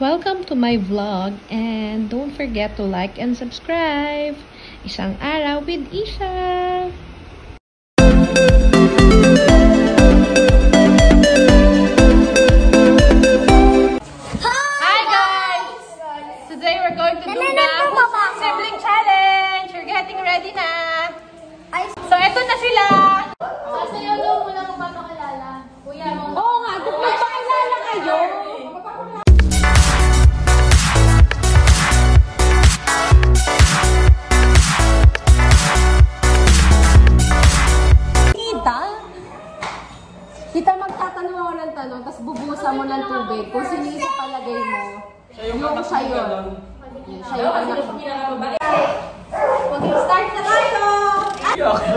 Welcome to my vlog and don't forget to like and subscribe. Isang araw with Isha! Kita magtatanong ako ng tanong, tapos bubusan mo ng tubig. Kung sino yung sa palagay mo, yung siya yun. Siya yung anak mo. Mag-start na tayo.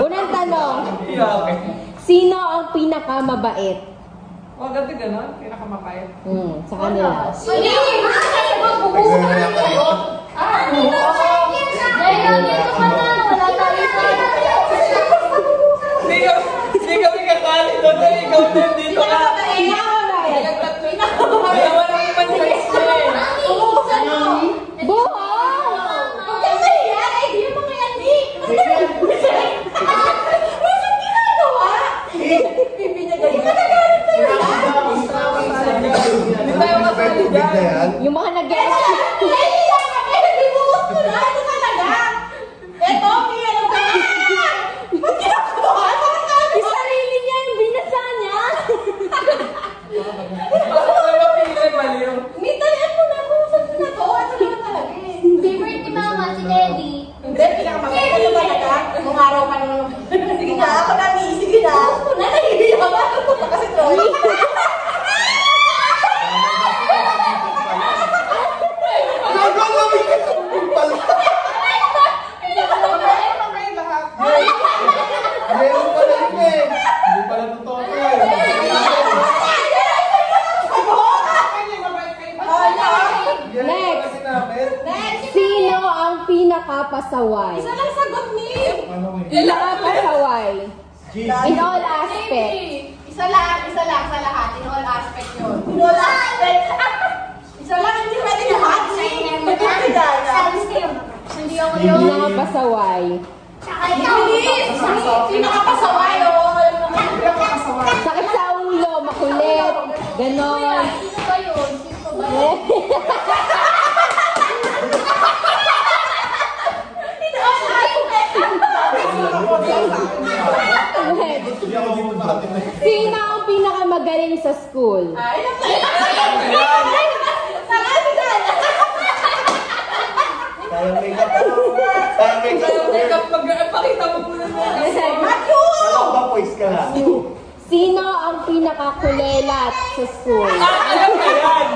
Unang tanong, sino ang pinakamabait? Oh, ganti ganon? Pinakamapait. Hmm, sa kanila. Hindi! Kasi magbubuo ka na ito. Ah, dito! Dahil dito ka na. Wala tayo sa... Hindi ka, hindi kami kakali doon. eh. Ikaw din dito ka. Pinakamabait! Dalawa lang yung pansalis niya eh. Bubuksan mo! Buhol! Huwag kang mahiya! Eh, di naman kaya ni! Bakit ginagawa? Pipi niya ganyan. Matagalit sa'yo lang. Hindi tayo kasali dyan. Yung mga nag-guess. Nahiya ka! Pero di buhos ko na. Ito talaga. Ito, kaya lang ka. Ba't ginagawa? Bakit ka? Yung sarili niya, yung binasa niya. Bakit na mapili baliw? Mintayan mo na. Buhusan mo na to. Ito naman talaga eh. Favorite ni Mama, si Teddy. Hindi, pinakamaganda ka talaga. Nung araw ka nung... Sige na, ako na. Sige na. Ako na, nahihiya ka. Kasi Troy. Hindi pala totoo eh. Next. Sinapit? Sino ang pinakapasaway? Isa lang sagot, Mi. Ano eh? Pinakapasaway. In all aspect. Isa lang, isa lang sa lahat. In all aspect yun. In all aspect. isa lang, hindi pwede lahat. Hindi ako yun. Pinakapasaway. Tsaka ikaw. Pinakapasaway, oh. Alam mo naman, pinakapasaway. Sakit sa ulo, makulit. Ganon. Sino ba yun? Sino ba yun? In all aspect. Hindi ako dito nakatira. Sino ang pinakamagaling sa school? Ay. Sayang makeup Kaya ako. make up pag pakita mo muna mo. Ka lang? Sino ang pinakakulelat sa school? Alam mo yan.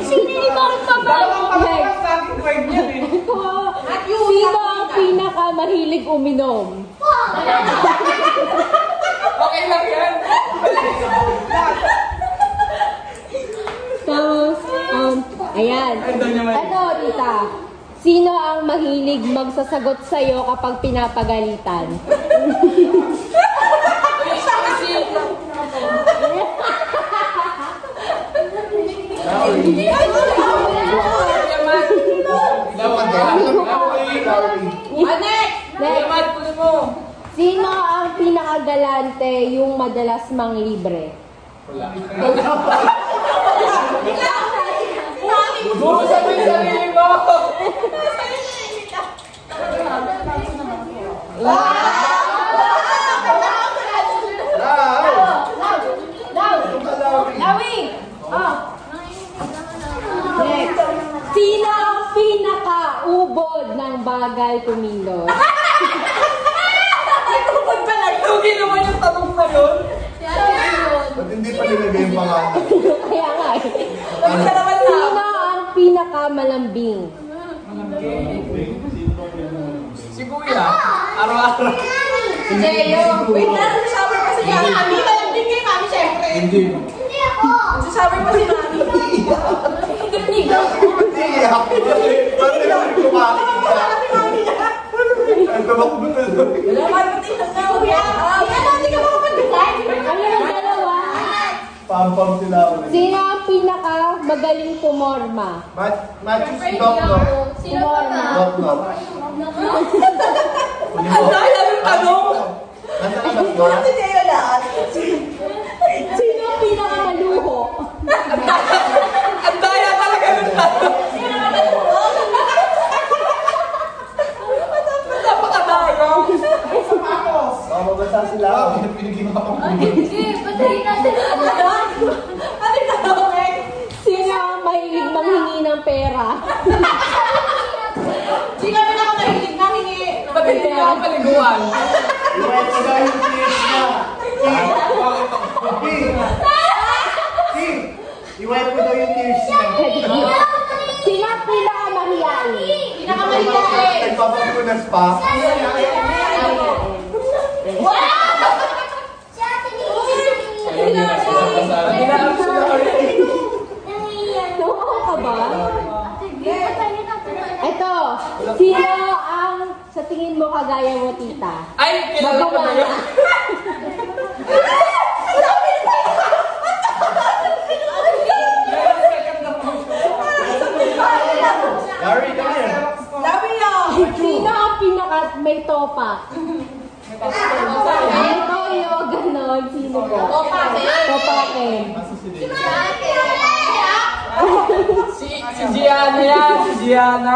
Sino yung mga Dalawang pagkakas sa akin grade yan eh. Sino ang pinakamahilig uminom? Okay lang yan. Tapos, um, ayan. Ano, tita? Sino ang mahilig magsasagot sa'yo kapag pinapagalitan? Dapat Next! Yaman, kunin mo. Sino ang pinakagalante yung madalas mang libre? Buhusan mo yung sarili mo. Sino ang pinakaubod ng bagal kumilos? Lugi naman yung tanong na yun. Ba't hindi pa nilagay yung pangalan? Kaya nga eh. Isa naman na. Sino ang pinakamalambing? Si Kuya, araw-araw. Wait na, nagsasabi pa si Mami. Malambing kay Mami, syempre. Hindi. Hindi ako. Nagsasabi pa si Mami. Iyak. Pati naman kumakita. Wala man pati sa Kuya. Ano, hindi ka makapag-design. Ano yung dalawa? Pam-pam sila ulit. Sino ang pinaka magaling pumorma? Mat Matthews, knock knock. Pumorma. Knock knock. Ang dahil ang tanong. Nasaan ang knock knock? Hindi yun lahat. Sino ang pinaka maluho? Ang daya talaga ng tanong. Napakadayo. Baka mabasa sila. Pinigil ako. Sige, patayin natin. Ano yung tanong, eh? Sino ang mahilig manghingi ng pera? Sino ang pinakamahilig na hingi? Ba't hindi ka paliguan? Iwait ko daw yung tears niya. King! King! Iwait ko daw yung tears niya. Sino ang pinaka mahiyain? Pinakamahilig. Nagpapapunas pa. Tumawa ka ba? Ito, sino ang sa tingin mo kagaya mo, tita? Ay, kilala ko na yun. Larry, come here. Niyo. Sino ang pinaka may topak? May toyo, ganon. Sino po? Topakin. Si, si Gianna yan, si Gianna.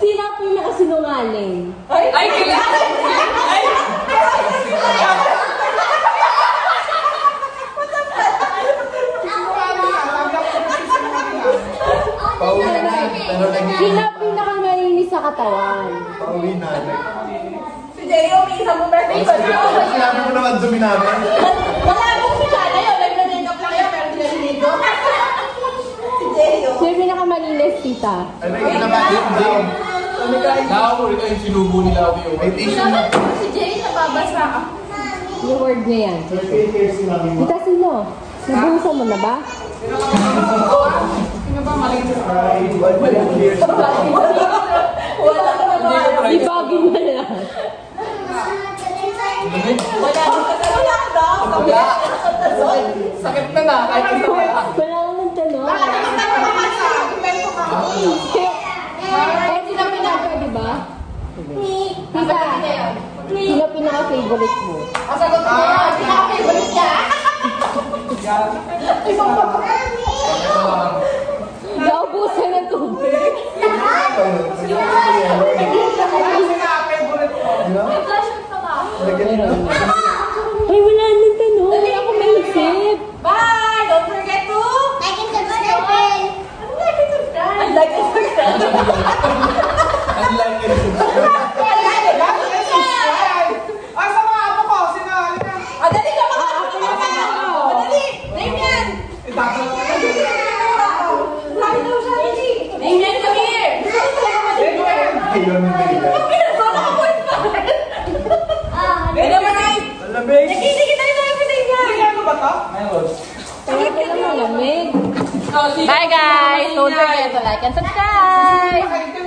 Sino ang pinaka sinungaling? Ay, kilala. Ay, Pauwi na. Pero naging Sino ang sa katawan? pauwi na. si may isang mo birthday ba na? Sinabi mo naman dumi namin. Wala akong kilala yun. Nag-make up lang yun, pero hindi naliligo. Si Jeyo. Sino ang pinaka malinis, tita? Ano yung kinamatin down? Nakako rin yung sinubo nila ako yung May tissue na. Si Jay, nababasa ka. Yung word niya yan. May. Tita, sino? Nabuhusan mo na ba? Ay, wala yung tears. Wala ka naman. Ibagin mo na lang. Wala ka Wala ka daw. Wala. Sakit na na, kahit isa pa. Wala akong tanong. Eh, sino pinaka, di ba? Tita, sino pinaka-favorite mo? Masagot mo. Pinaka-favorite niya. Naubusan ng tubig. Ba? Ay, wala nang tanong. Wala akong maisip. Bye! Don't forget to I can subscribe. like and subscribe. Like and subscribe. Unlike it. Ah, dali ka mga Ah, dali! Name yan! Sabi daw siya, dali! Name yan, come here! Ayun, hindi. Pinasama ka po ito! Ah, May naman ay! Malamig. Nakikita tayo na everything niya! Ano ba to? Kaya ka lang malamig. Bye guys! Don't forget to like and subscribe!